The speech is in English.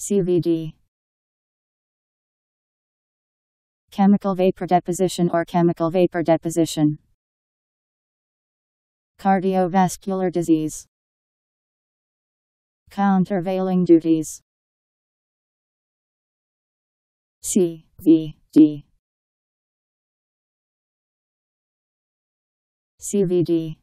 CVD Chemical vapor deposition or chemical vapor deposition. Cardiovascular disease. Countervailing duties. CVD CVD